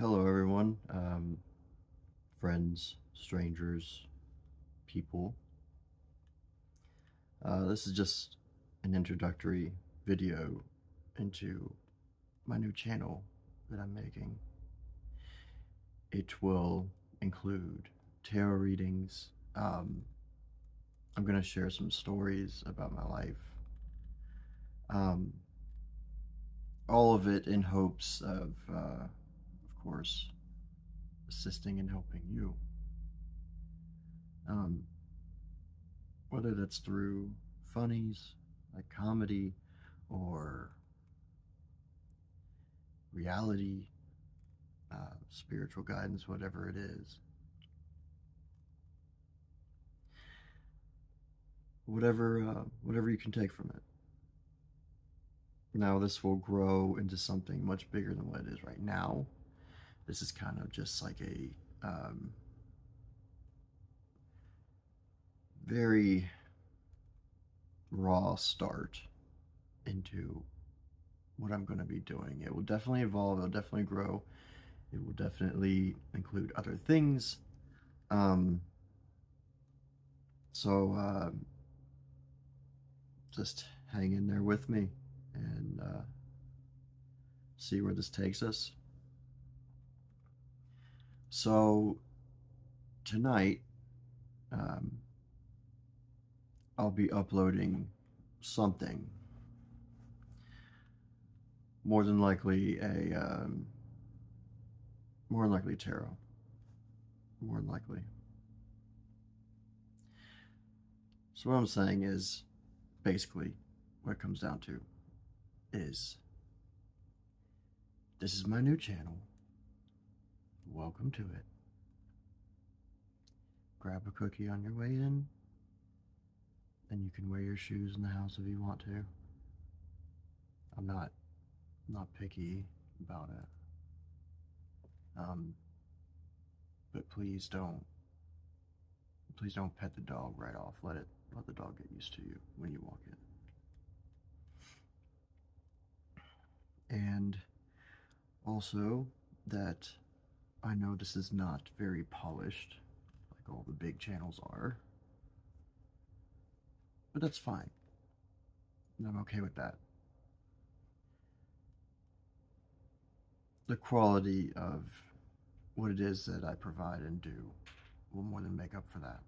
hello everyone, um, friends, strangers, people. Uh, this is just an introductory video into my new channel that I'm making. It will include tarot readings. Um, I'm going to share some stories about my life. Um, all of it in hopes of, uh, of course, assisting and helping you. Um, whether that's through funnies, like comedy, or reality, uh, spiritual guidance, whatever it is. Whatever, uh, whatever you can take from it. Now, this will grow into something much bigger than what it is right now. This is kind of just like a um, very raw start into what I'm going to be doing. It will definitely evolve, it will definitely grow, it will definitely include other things. Um, so, uh, just hang in there with me and uh, see where this takes us. So, tonight, um, I'll be uploading something. More than likely a, um, more than likely tarot. More than likely. So what I'm saying is, basically, what it comes down to is, this is my new channel. Welcome to it. Grab a cookie on your way in and you can wear your shoes in the house if you want to. I'm not not picky about it. Um, but please don't please don't pet the dog right off. Let it let the dog get used to you when you walk in. And also that I know this is not very polished like all the big channels are. But that's fine. And I'm okay with that. The quality of what it is that I provide and do will more than make up for that.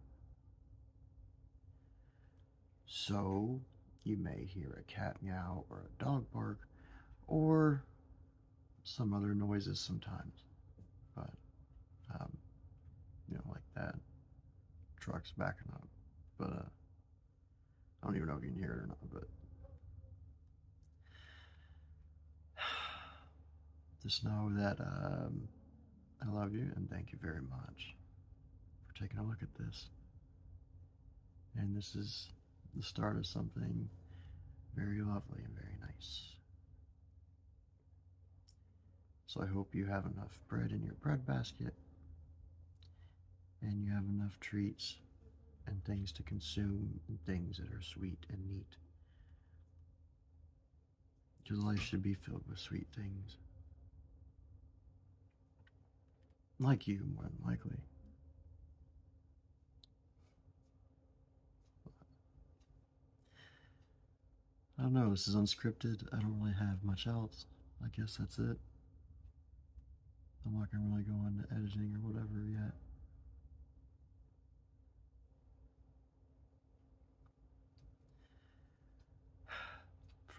So, you may hear a cat meow or a dog bark or some other noises sometimes. But, um, you know, like that. Truck's backing up. But, uh, I don't even know if you can hear it or not, but just know that um, I love you and thank you very much for taking a look at this. And this is the start of something very lovely and very nice. So I hope you have enough bread in your bread basket and you have enough treats and things to consume and things that are sweet and neat. Your life should be filled with sweet things. Like you, more than likely. I don't know, this is unscripted. I don't really have much else. I guess that's it. I'm not going to really go into editing or whatever yet.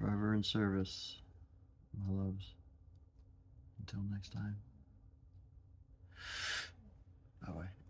Forever in service, my loves. Until next time. Bye bye.